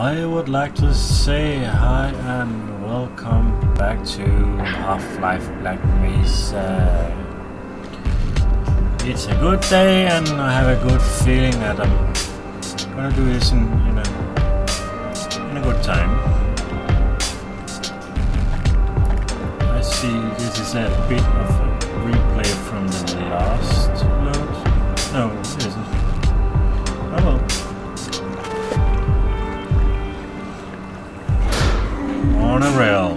I would like to say hi and welcome back to Half-Life Black Mesa. It's a good day and I have a good feeling that I'm gonna do this in, in, a, in a good time. I see this is a bit of a replay from the last load. No, it isn't. On a rail.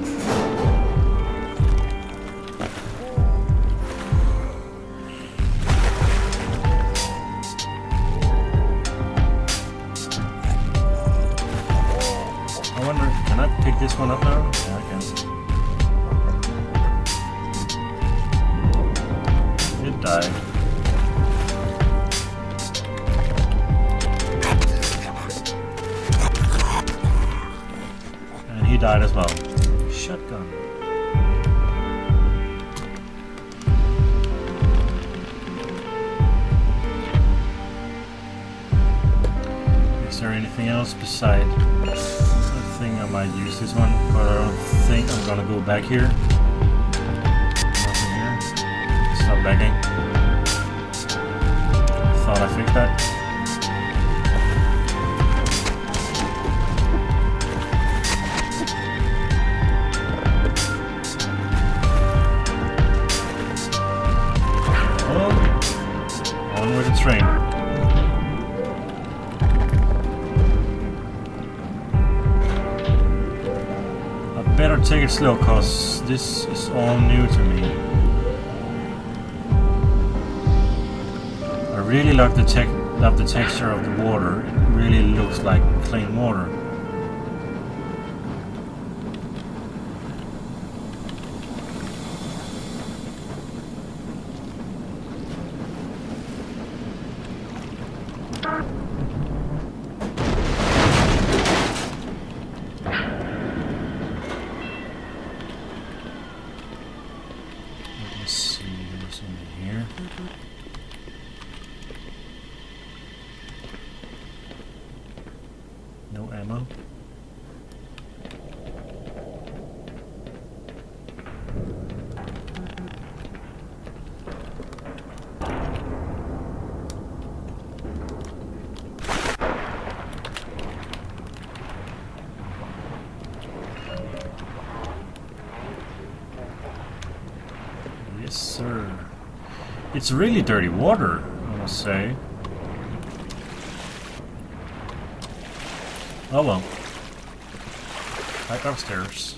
I wonder, can I pick this one up now? Yeah, I can. It died. Died as well. Shotgun. Is there anything else beside? I think I might use this one, but I don't think I'm gonna go back here. Nothing here. Stop lagging. Thought I fixed that. Slow, cause this is all new to me. I really like the love the texture of the water. It really looks like clean water. Let me see what's in here. No ammo. Yes, sir. It's really dirty water, I must say. Oh well. Back upstairs.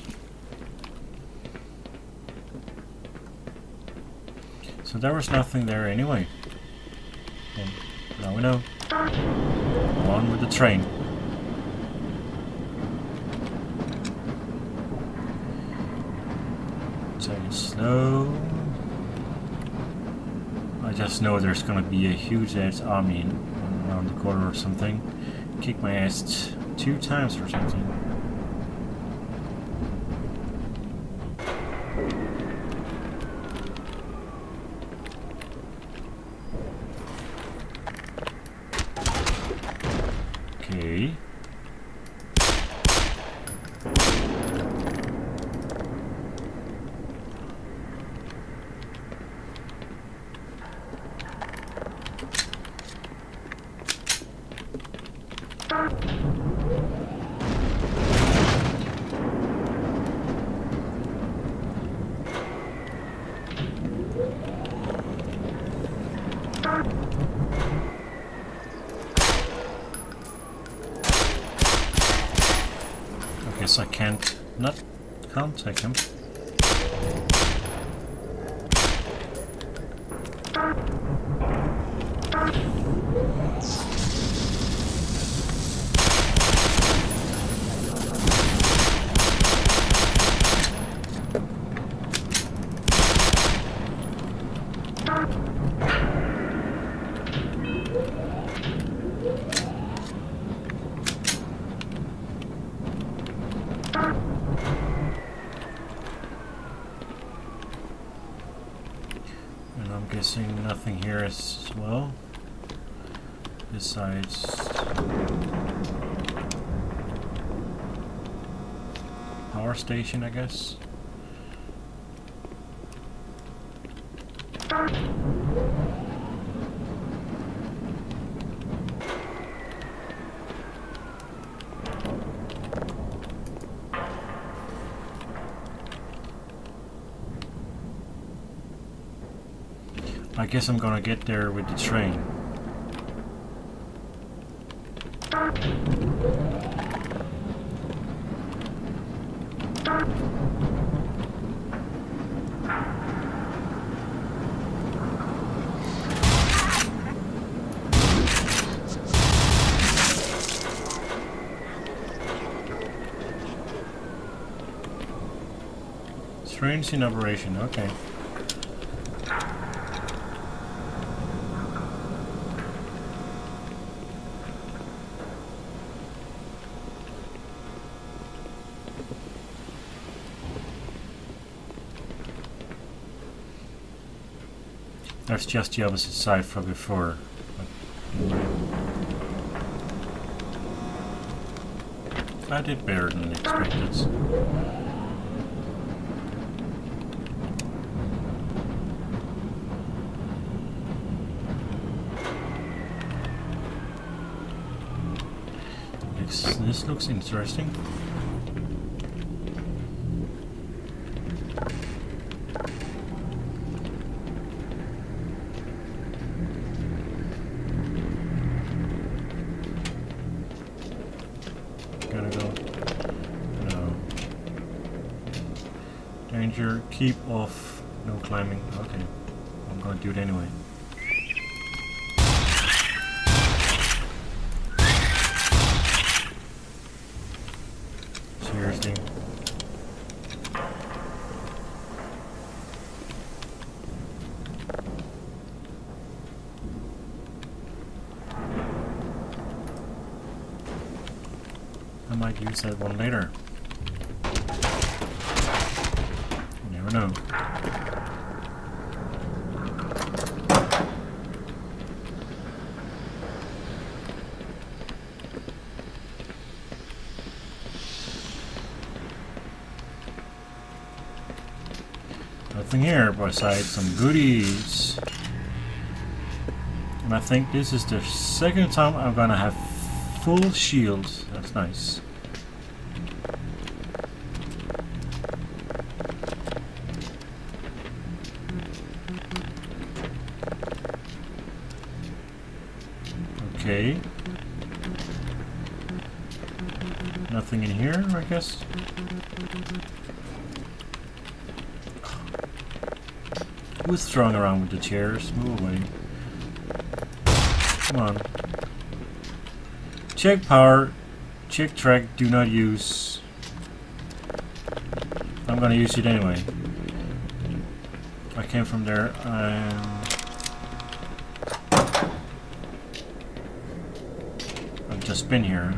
So there was nothing there anyway. Well, now we know. On with the train. Take it slow. Just know there's gonna be a huge ass army around the corner or something. Kick my ass two times or something. Okay. I guess I can't not can't take him. And I'm guessing nothing here as well. Besides station, I guess. I guess I'm gonna get there with the train. Trains in operation, okay. That's just the opposite side from before. I did better than expected. This, looks interesting. Gotta go. No. Danger, keep off, no climbing. Okay. I'm gonna do it anyway. Seriously. I might use that one later. You never know. Nothing here besides some goodies. And I think this is the second time I'm gonna have full shield. That's nice. Okay. Nothing in here, I guess. Who's throwing around with the chairs? Move away. Come on. Check power. Check track. Do not use. I'm gonna use it anyway. I came from there. Um, I've here.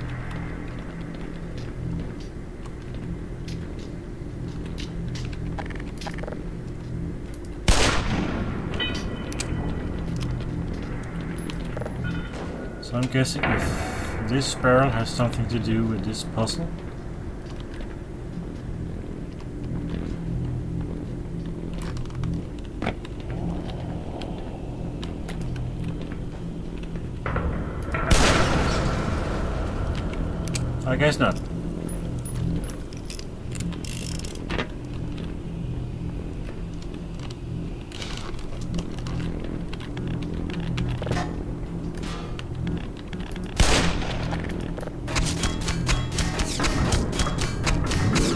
So I'm guessing if this barrel has something to do with this puzzle. I guess not.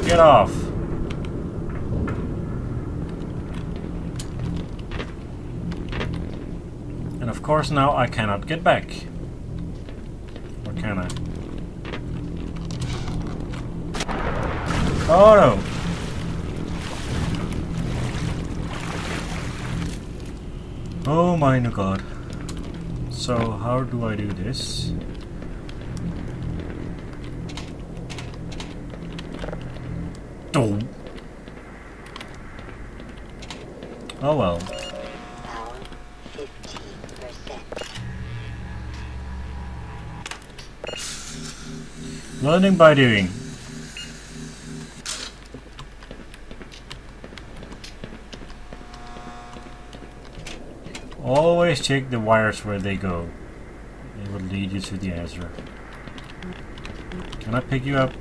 Get off. And of course now I cannot get back. Or can I? Oh no! Oh my god. So how do I do this? Oh. Oh well. Learning by doing. Always check the wires where they go. It will lead you to the answer. Can I pick you up?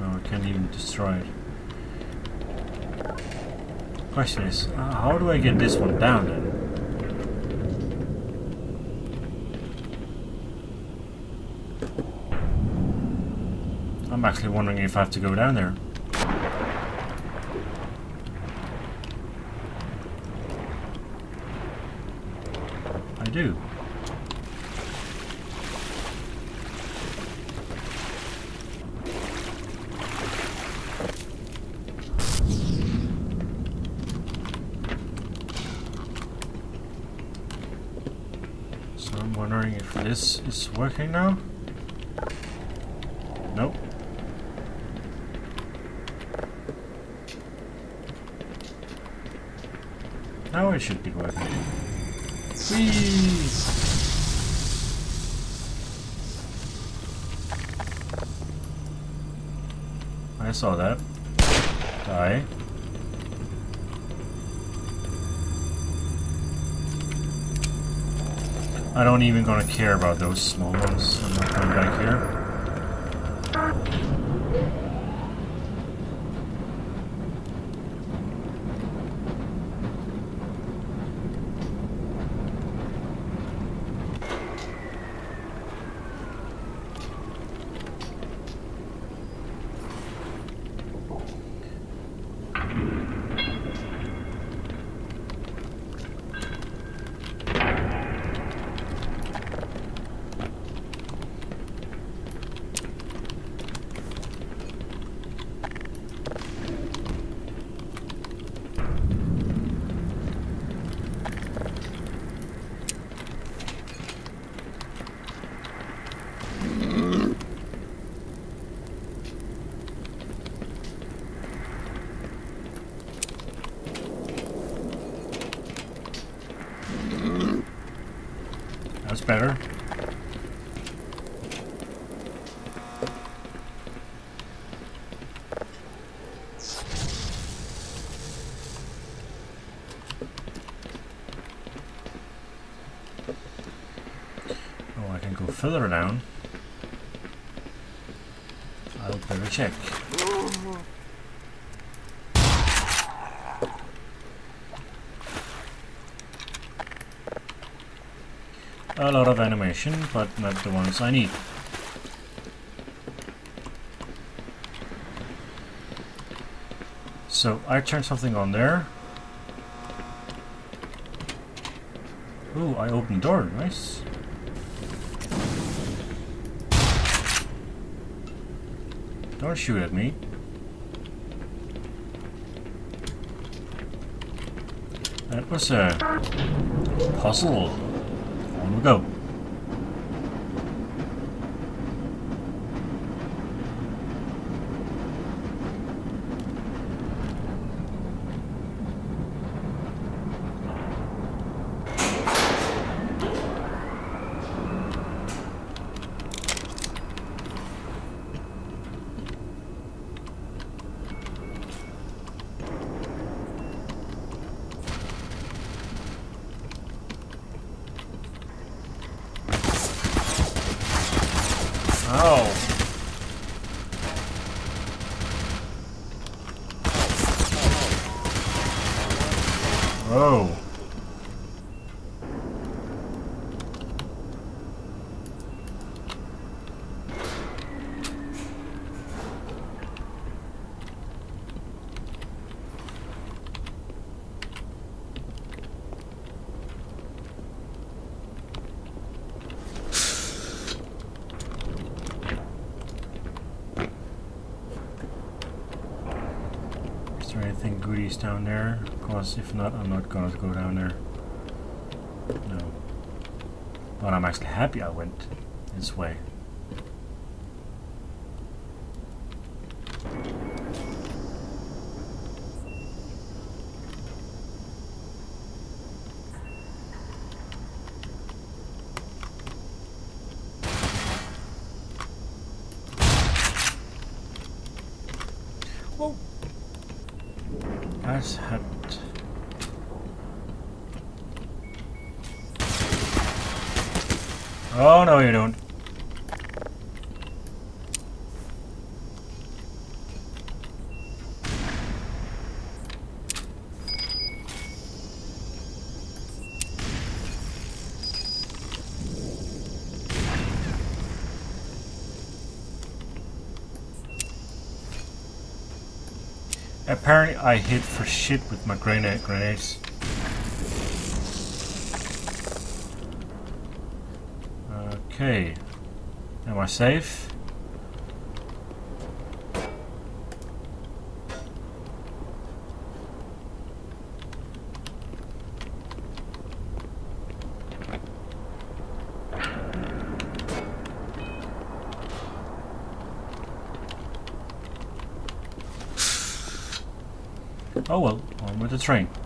No, I can't even destroy it. Question is, uh, how do I get this one down then? I'm actually wondering if I have to go down there. Do. So I'm wondering if this is working now? Nope. Now it should be working. Saw that. Die. I don't even gonna care about those small ones. I'm not coming back here. That's better. Oh, I can go further down. I'll better check. A lot of animation, but not the ones I need. So I turned something on there. Ooh, I opened the door, nice. Don't shoot at me. That was a puzzle. On we go. Oh. Oh. Is there down there? because if not, I'm not gonna go down there. No. But I'm actually happy I went this way. Whoa. That's had Oh, no you don't. Apparently I hit for shit with my grenade grenades. Okay. Am I safe? Oh well, on with the train.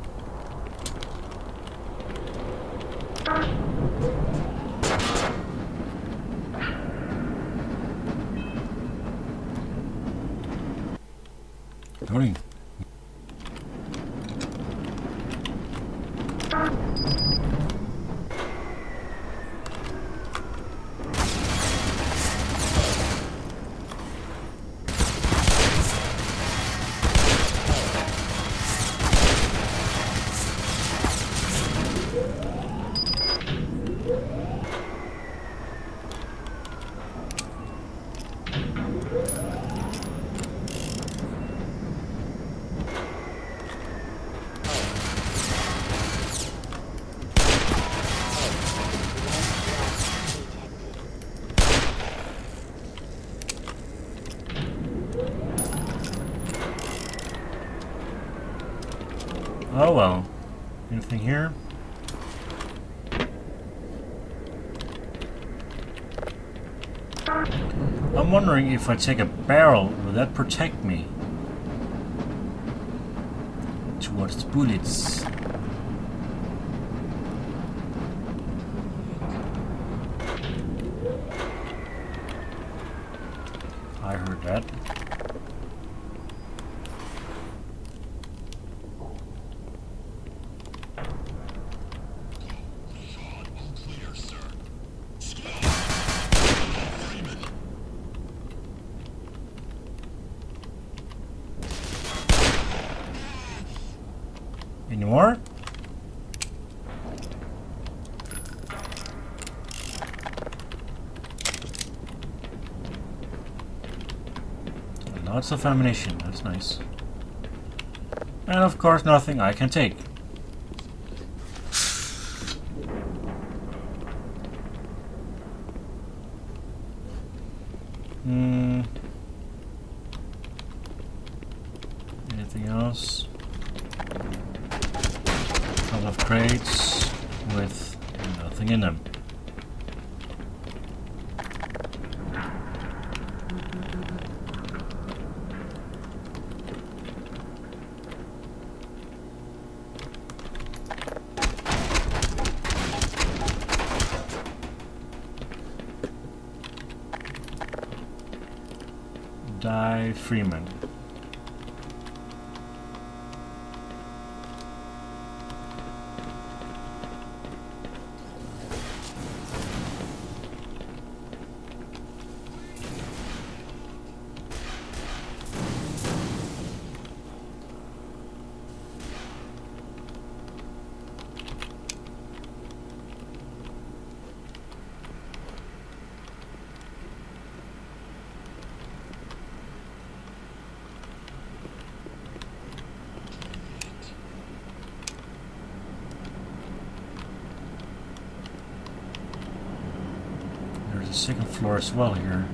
Oh well. Anything here? I'm wondering if I take a barrel, will that protect me? Towards bullets. I heard that. Any more? Of ammunition, that's nice. And of course nothing I can take. Hmm. Anything else? couple of crates with nothing in them. Die Freeman. There's a second floor as well here.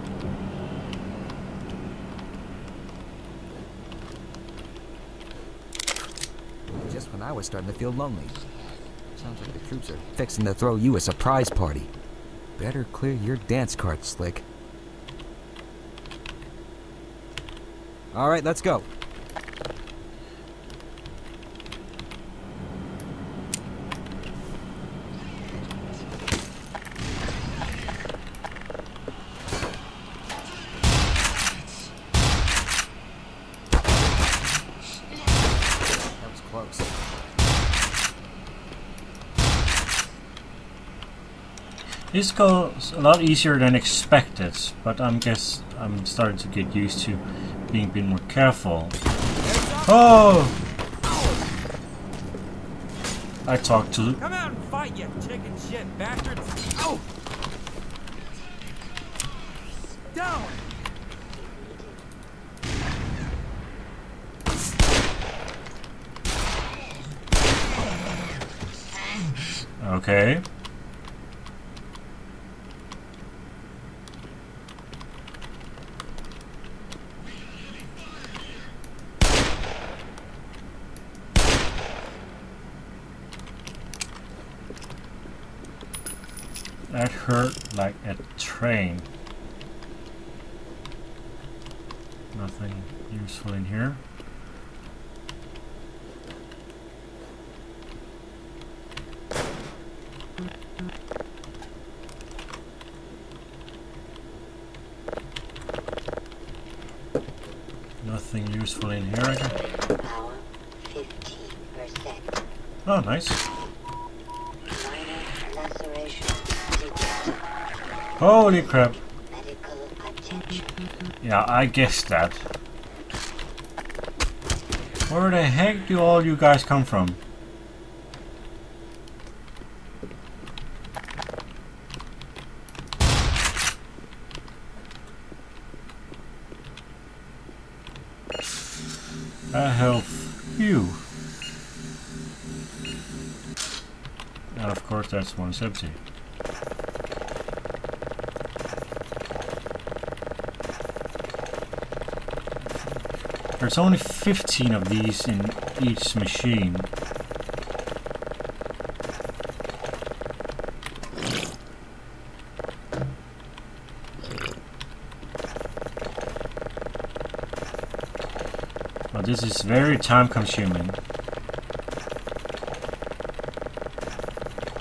Just when I was starting to feel lonely. Sounds like the troops are fixing to throw you a surprise party. Better clear your dance card, Slick. All right, let's go. That was close. This goes a lot easier than expected, but I'm guess I'm starting to get used to being a bit more careful. Oh! I talked to Come out and fight, you chicken shit bastards! Oh! Down! Okay. Like a train. Nothing useful in here. Nothing useful in here. I can- Power 15%. Oh, nice. Holy crap. Yeah, I guessed that. Where the heck do all you guys come from? I health. You. And of course that's one empty. There's only 15 of these in each machine. Well, this is very time consuming.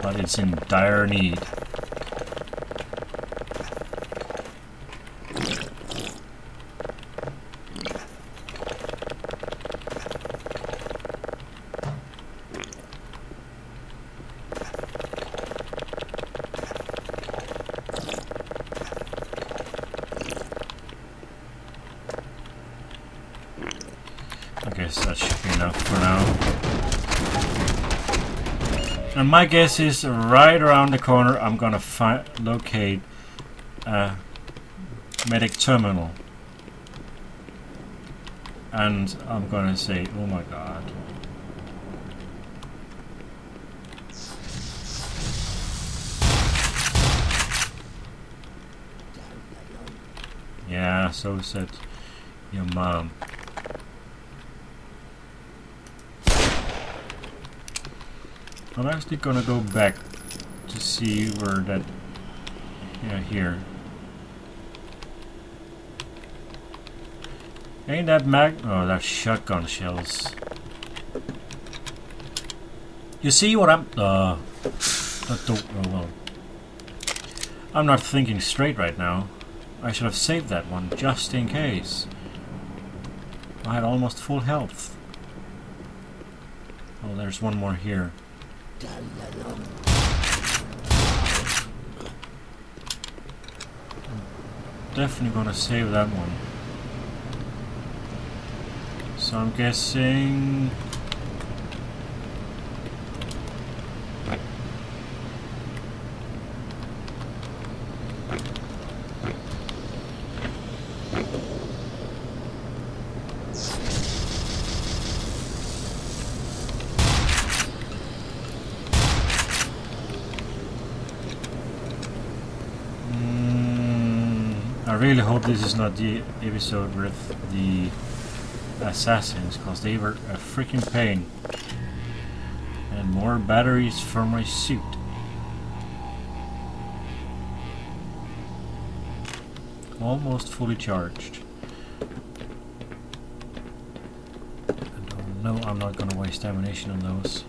But it's in dire need. Guess that should be enough for now. And my guess is right around the corner I'm gonna fi locate a medic terminal. And I'm gonna say, oh my god. Yeah, so said your mom. I'm actually gonna go back to see where that. Yeah, here. Ain't that mag? Oh, that's shotgun shells. You see what I'm? Uh, that don't. Oh well. I'm not thinking straight right now. I should have saved that one just in case. I had almost full health. Oh, there's one more here. Definitely gonna save that one. So I'm guessing. I really hope this is not the episode with the assassins, because they were a freaking pain. And more batteries for my suit. Almost fully charged. No, I'm not gonna waste ammunition on those.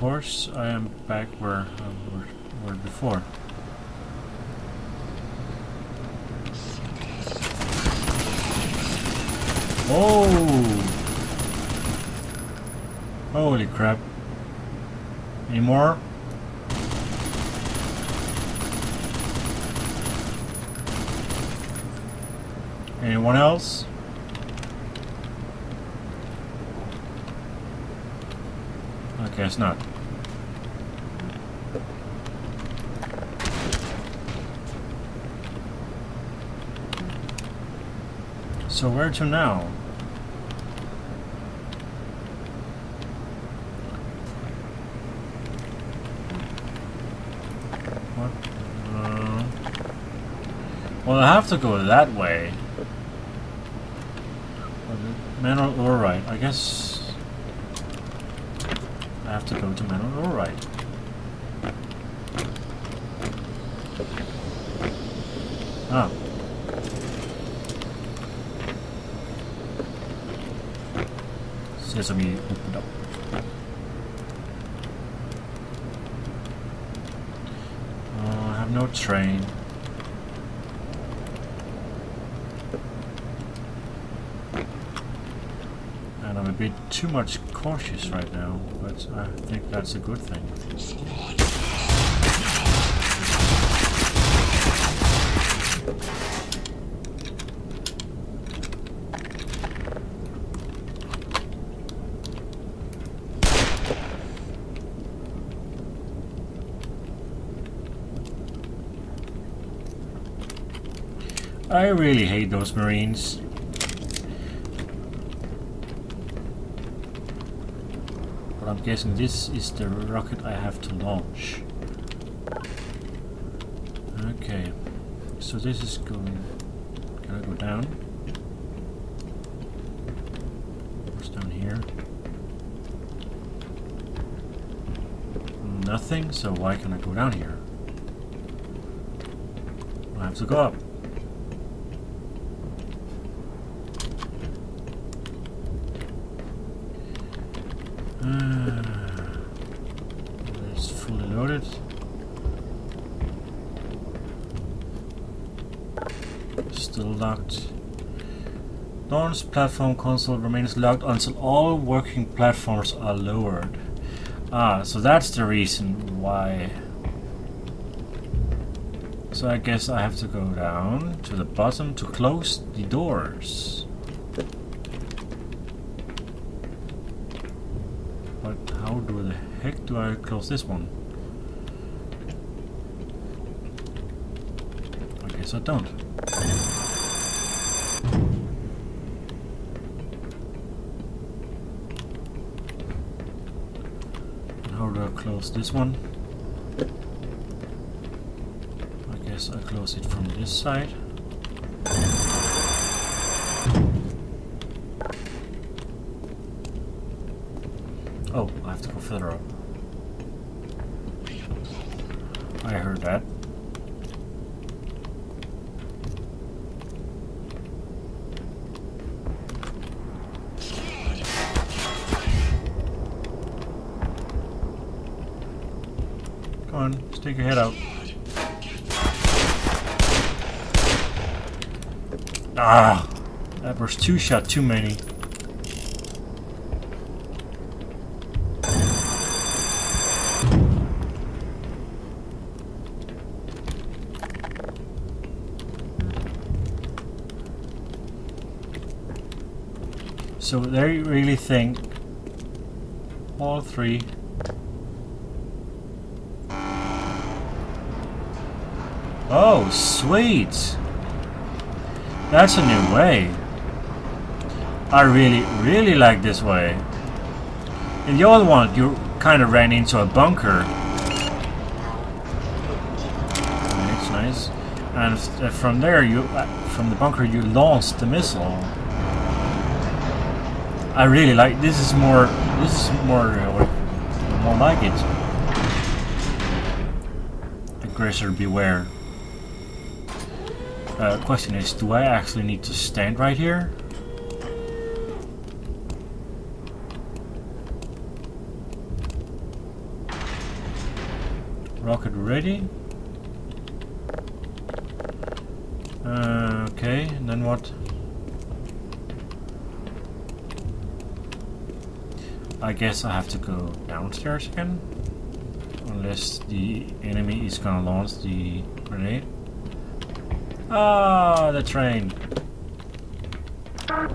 course, I am back where I were, were before. Oh! Holy crap. Any more? Anyone else? I guess not. So where to now? What? Uh, well, I have to go that way. Manual Override. I guess I have to go to Manual Override. Ah. Sesame opened up. Oh, I have no train. Bit too much cautious right now, but I think that's a good thing. I really hate those marines. I'm guessing this is the rocket I have to launch. Okay, so this is going... Can I go down? What's down here? Nothing, so why can I go down here? I have to go up. It's fully loaded. Still locked. Platform console remains locked until all working platforms are lowered. Ah, so that's the reason why. So I guess I have to go down to the bottom to close the doors. But how do the heck do I close this one? I guess I don't. Close this one? I guess I close it from this side. Oh, I have to go further up. I heard that. Come stick your head out. Ah! That was two shot too many. So they really think all three Oh, sweet! That's a new way. I really, really like this way. In the old one, you kind of ran into a bunker. It's nice. And from there, you, uh, from the bunker, you launched the missile. I really like. This is more. This is more. Uh, more like it. Aggressor beware. Uh, question is, do I actually need to stand right here? Rocket ready. Uh, okay, and then what? I guess I have to go downstairs again. Unless the enemy is gonna launch the grenade. Ah, the train. I'm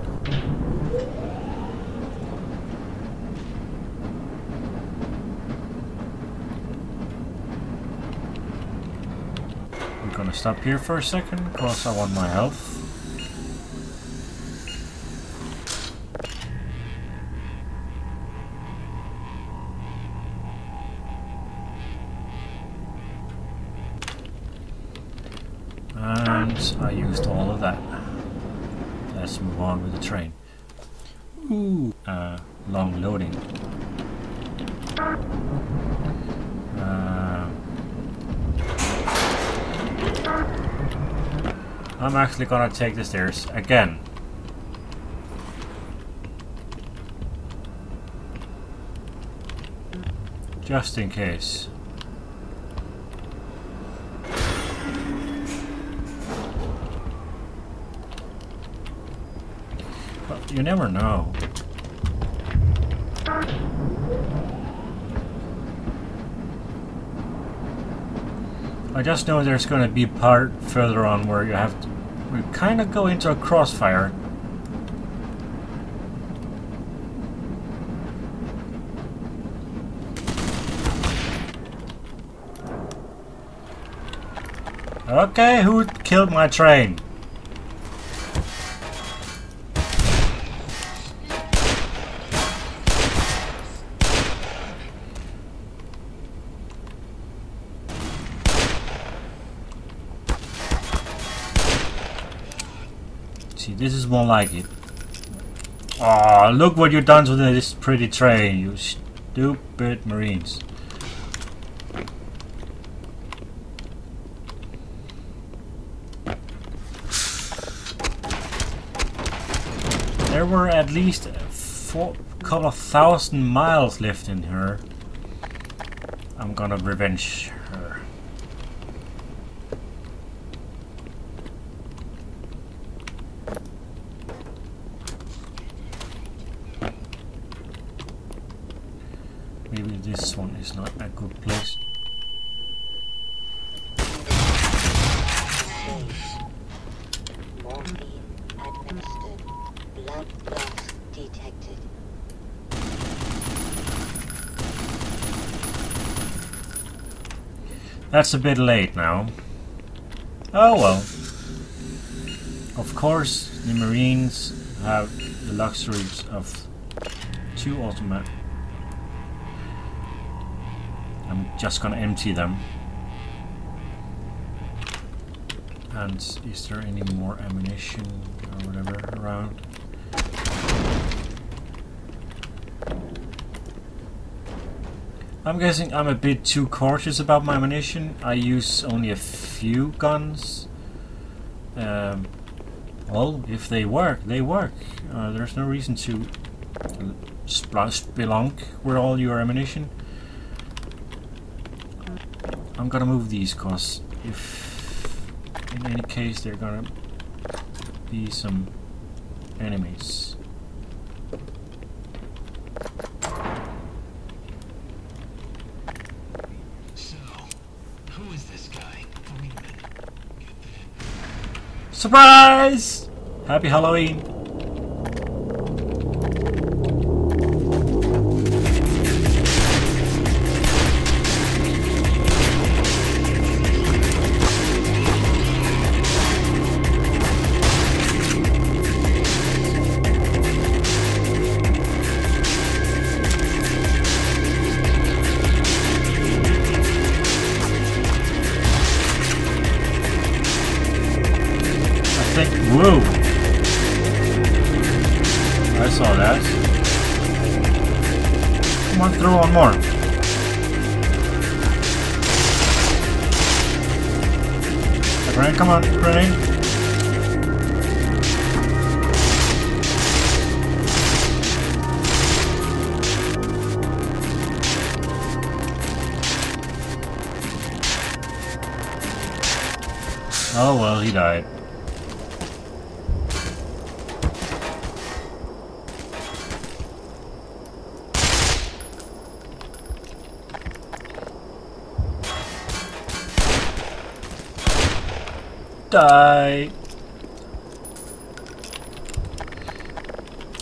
gonna stop here for a second because I want my health. I'm actually gonna take the stairs again. Just in case. But you never know. I just know there's going to be part further on where you have to we kind of go into a crossfire. Okay, who killed my train? More like it. Oh, look what you've done to this pretty train, you stupid marines. There were at least a couple of thousand miles left in her. I'm gonna revenge her. Maybe this one is not a good place. That's a bit late now. Oh well. Of course, the Marines have the luxuries of two automat. I'm just gonna empty them. And is there any more ammunition or whatever around? I'm guessing I'm a bit too cautious about my ammunition. I use only a few guns. Um, well, if they work, they work. Uh, there's no reason to spelunk with all your ammunition. I'm gonna move these cause if in any case they're gonna be some enemies. So, who is this guy? Surprise! Happy Halloween!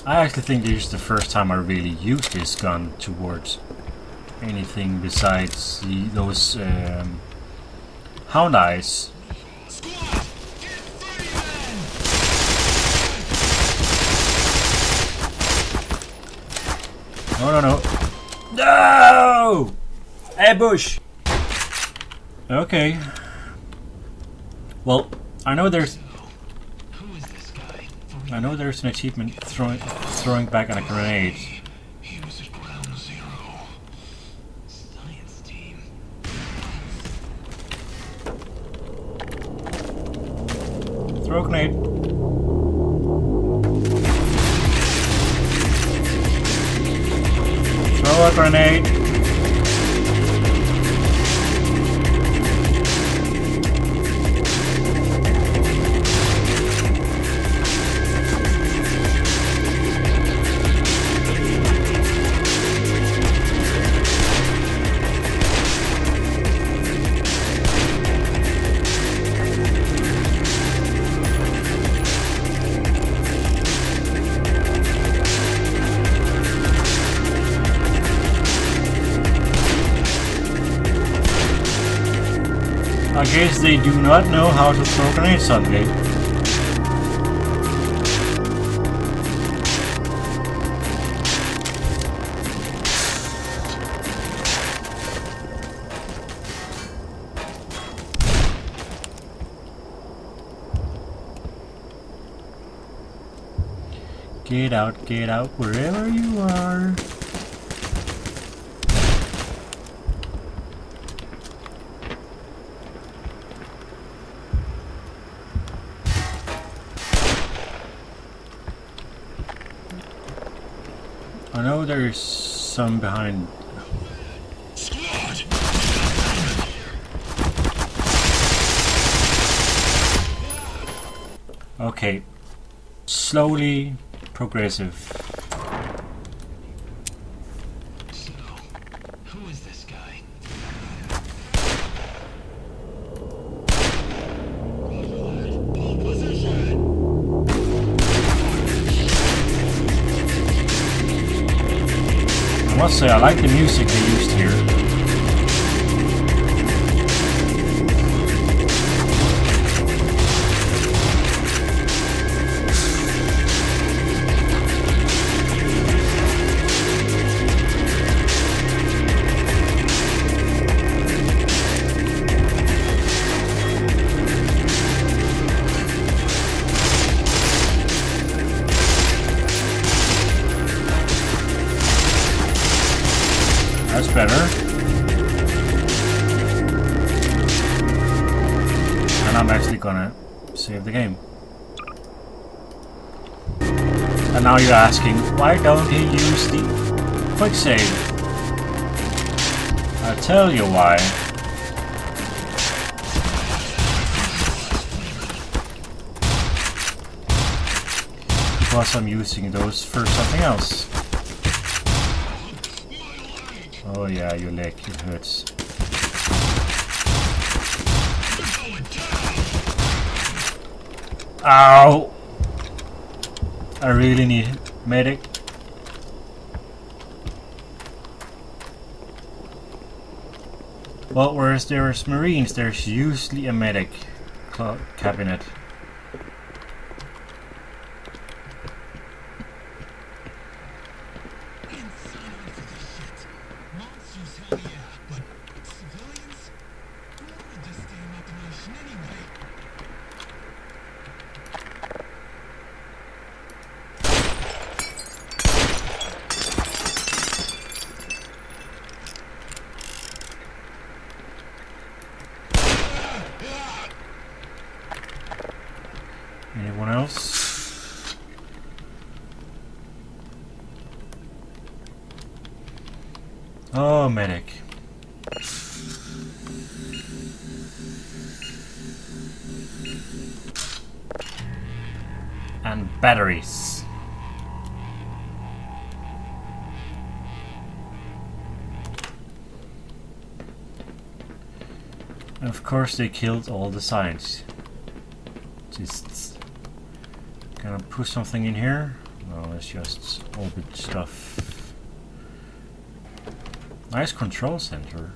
I actually think this is the first time I really used this gun towards anything besides the, those um, houndeyes. No, no, no. No! Ambush! Okay. Well, I know there's Who is this guy? For I know there's an achievement throwing throwing back on a grenade. I guess they do not know how to throw grenades suddenly. Get out, get out, wherever you are. I there's some behind. Okay. Slowly progressive. Say, I like the music they used here. Now you're asking, why don't he use the quick save? I'll tell you why. Because I'm using those for something else. Oh yeah, your leg, it hurts. Ow! I really need medic. Well, whereas there's marines, there's usually a medic cabinet. Insane for this shit. Monsters, hell yeah, but civilians? Who wanted this damn operation anyway? Anyone else? Oh, medic. and batteries. Of course they killed all the signs. Just gonna push something in here. No, it's just orbit stuff. Nice control center.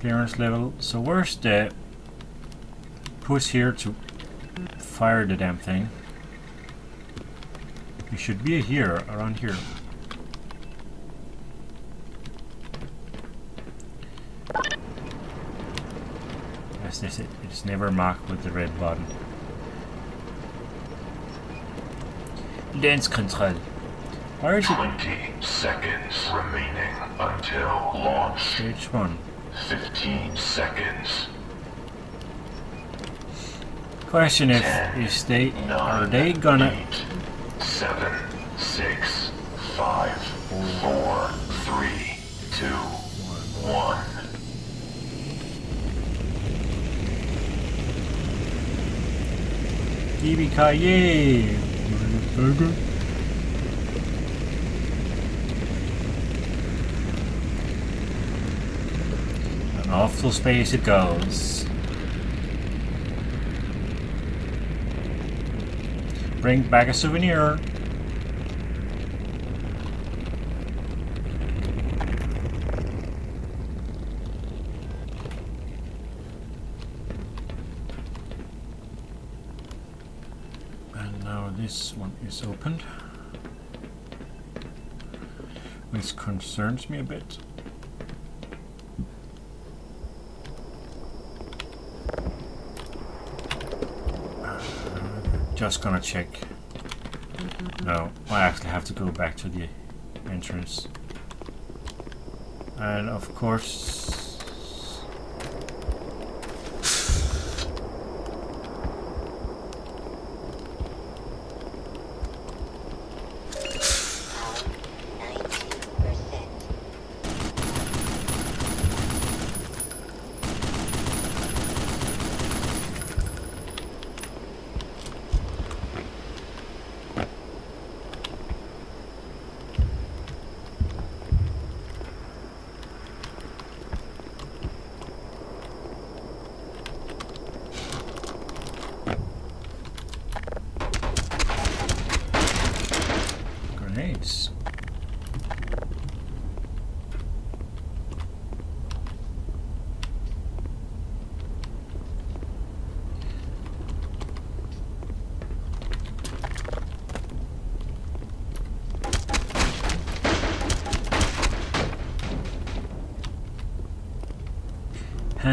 Clearance level. So where's the push here to fire the damn thing? It should be here, around here. Yes, this it. It's never marked with the red button. Lens control. Where is it? 20 seconds remaining until launch. Stage one. 15 seconds. Question if is they are they gonna Eight, seven, six, five, four, three, two, one. Yippee-ki-yay! And off to space it goes. Bring back a souvenir. And now this one is opened. Which concerns me a bit. Just gonna check. No, I actually have to go back to the entrance. And of course...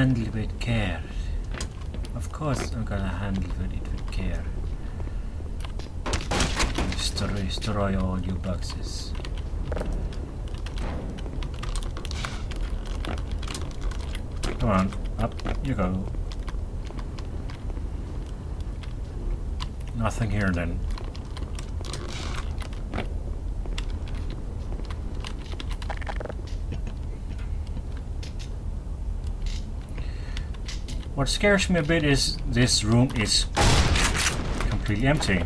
Handle with care. Of course I'm gonna handle with it with care. Destroy, destroy all your boxes. Come on, up you go. Nothing here then. What scares me a bit is this room is completely empty.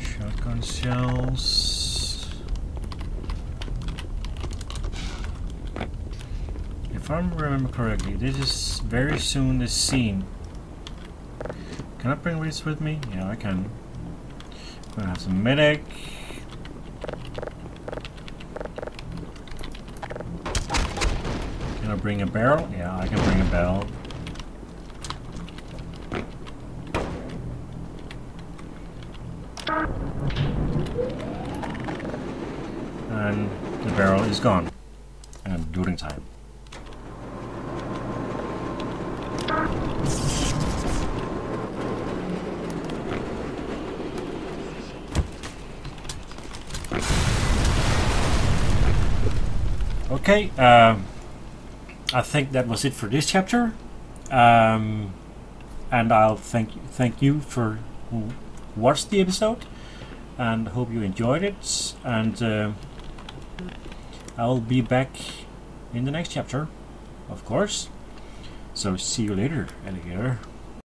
Shotgun shells. If I remember correctly, this is very soon the scene. Can I bring Reese with me? Yeah, I can. I'm gonna have some medic. Can I bring a barrel? Yeah, I can bring a barrel. And the barrel is gone. And during time. Um, I think that was it for this chapter. Um, and I'll thank you, thank you for who watched the episode and hope you enjoyed it. And uh, I'll be back in the next chapter, of course. So see you later, alligator.